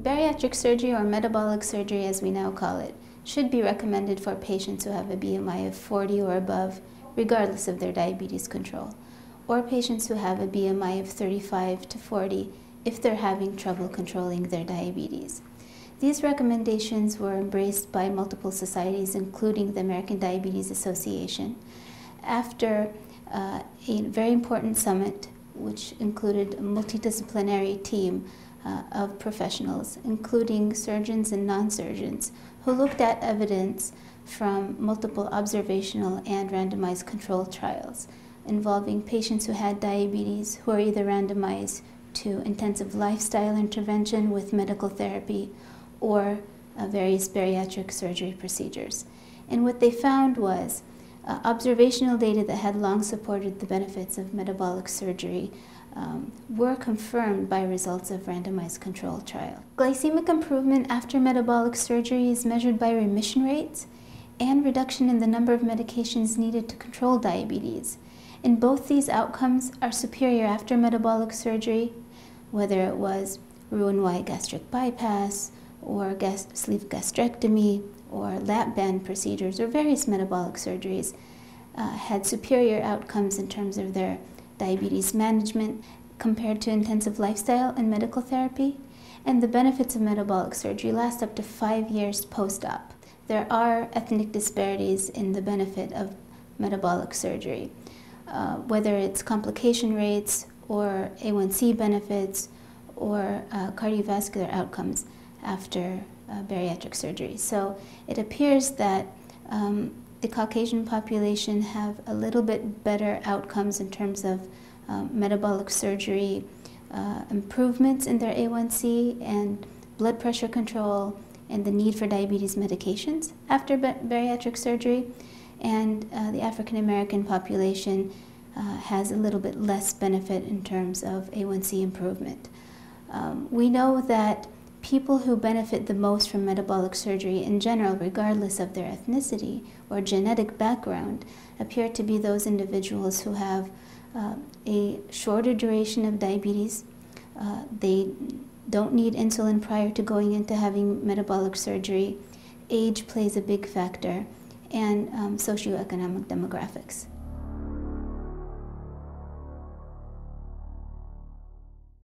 Bariatric surgery, or metabolic surgery as we now call it, should be recommended for patients who have a BMI of 40 or above, regardless of their diabetes control, or patients who have a BMI of 35 to 40 if they're having trouble controlling their diabetes. These recommendations were embraced by multiple societies, including the American Diabetes Association, after uh, a very important summit which included a multidisciplinary team uh, of professionals, including surgeons and non-surgeons, who looked at evidence from multiple observational and randomized controlled trials involving patients who had diabetes who are either randomized to intensive lifestyle intervention with medical therapy or uh, various bariatric surgery procedures. And what they found was uh, observational data that had long supported the benefits of metabolic surgery um, were confirmed by results of randomized controlled trial. Glycemic improvement after metabolic surgery is measured by remission rates and reduction in the number of medications needed to control diabetes. And both these outcomes are superior after metabolic surgery, whether it was Roux-en-Y gastric bypass, or sleeve gastrectomy, or lap band procedures, or various metabolic surgeries, uh, had superior outcomes in terms of their diabetes management compared to intensive lifestyle and medical therapy. And the benefits of metabolic surgery last up to five years post-op. There are ethnic disparities in the benefit of metabolic surgery, uh, whether it's complication rates or A1C benefits or uh, cardiovascular outcomes after uh, bariatric surgery. So it appears that um, the Caucasian population have a little bit better outcomes in terms of um, metabolic surgery uh, improvements in their A1C and blood pressure control and the need for diabetes medications after bariatric surgery. And uh, the African American population uh, has a little bit less benefit in terms of A1C improvement. Um, we know that people who benefit the most from metabolic surgery in general, regardless of their ethnicity or genetic background, appear to be those individuals who have uh, a shorter duration of diabetes. Uh, they don't need insulin prior to going into having metabolic surgery. Age plays a big factor, and um, socioeconomic demographics.